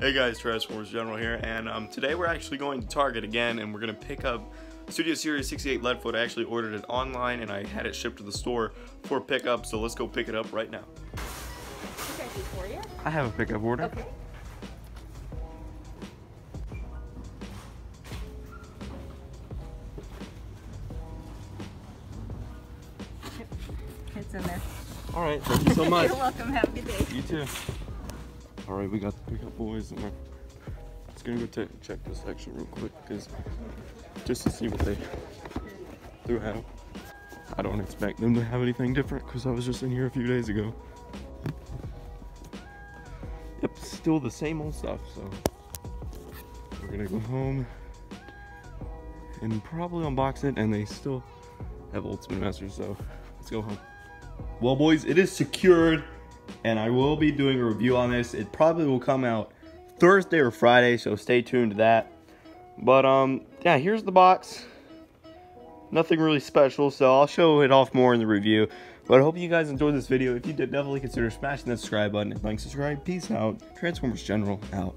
Hey guys, Transformers General here, and um, today we're actually going to Target again, and we're going to pick up Studio Series 68 Leadfoot. I actually ordered it online, and I had it shipped to the store for pickup, so let's go pick it up right now. Okay, for you. I have a pickup order. Okay. It's in there. All right, thank you so much. You're welcome. Have a good day. you too. Right, we got the pickup boys, and we're just gonna go ta- check this section real quick, because just to see what they threw out. I don't expect them to have anything different, because I was just in here a few days ago. Yep, still the same old stuff, so we're gonna go home and probably unbox it, and they still have Ultimate Masters, so let's go home. Well, boys, it is secured, and I will be doing a review on this. It probably will come out Thursday or Friday, so stay tuned to that. But, um, yeah, here's the box. Nothing really special, so I'll show it off more in the review. But I hope you guys enjoyed this video. If you did, definitely consider smashing that subscribe button like, subscribe. Peace out. Transformers General out.